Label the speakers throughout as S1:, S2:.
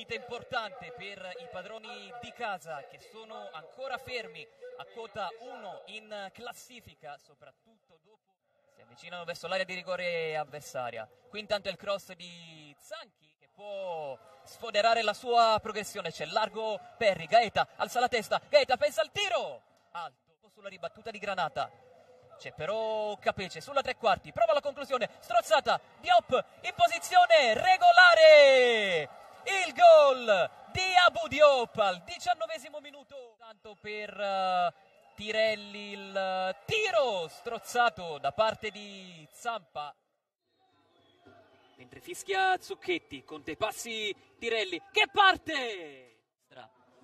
S1: partita importante per i padroni di casa che sono ancora fermi a quota 1 in classifica, soprattutto dopo si avvicinano verso l'area di rigore avversaria. Qui intanto il cross di Zanchi che può sfoderare la sua progressione. C'è largo Perry, Gaeta alza la testa, Gaeta pensa al tiro, alto sulla ribattuta di Granata. C'è però Capece sulla tre quarti, prova la conclusione, strozzata, Diop in posizione regolare. Il gol di Abu Diop al diciannovesimo minuto. Tanto per uh, Tirelli il tiro strozzato da parte di Zampa. Mentre fischia Zucchetti, con dei passi Tirelli, che parte!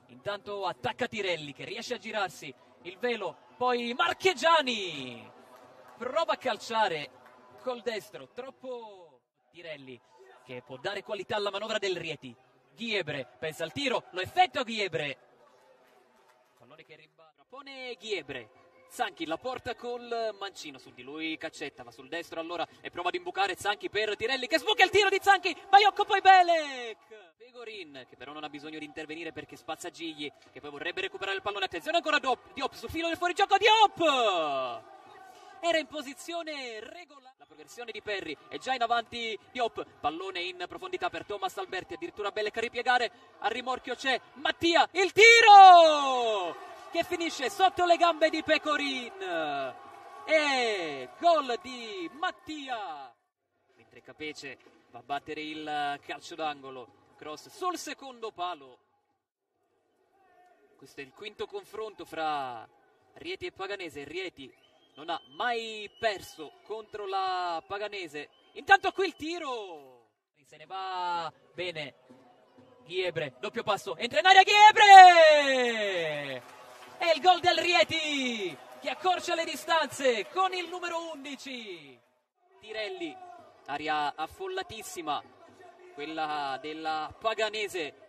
S1: Intanto attacca Tirelli che riesce a girarsi, il velo, poi Marchegiani prova a calciare col destro, troppo Tirelli che può dare qualità alla manovra del Rieti. Ghiebre pensa al tiro, lo effettua Ghiebre. Pallone che ribalta, pone Ghiebre. Zanchi la porta col mancino su di lui Caccetta va sul destro allora e prova ad imbucare Zanchi per Tirelli che sbuca il tiro di Zanchi Baiocco poi Belek Pegorin che però non ha bisogno di intervenire perché spazza Gigli che poi vorrebbe recuperare il pallone attenzione ancora Diop sul filo del fuorigioco Diop era in posizione regolare. La progressione di Perry è già in avanti Diop. Pallone in profondità per Thomas Alberti. Addirittura Belec a ripiegare. Al rimorchio c'è Mattia. Il tiro! Che finisce sotto le gambe di Pecorin. E gol di Mattia. Mentre Capece va a battere il calcio d'angolo. Cross sul secondo palo. Questo è il quinto confronto fra Rieti e Paganese. Rieti non ha mai perso contro la Paganese. Intanto qui il tiro. Se ne va bene. Ghiebre, doppio passo, entra in aria Ghiebre! E il gol del Rieti che accorcia le distanze con il numero 11. Tirelli, aria affollatissima, quella della Paganese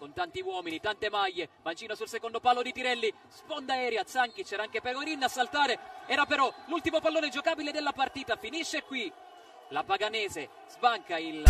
S1: con tanti uomini, tante maglie, mancino sul secondo palo di Tirelli, sponda aerea, Zanchi, c'era anche Pegorin a saltare, era però l'ultimo pallone giocabile della partita, finisce qui, la Paganese sbanca il...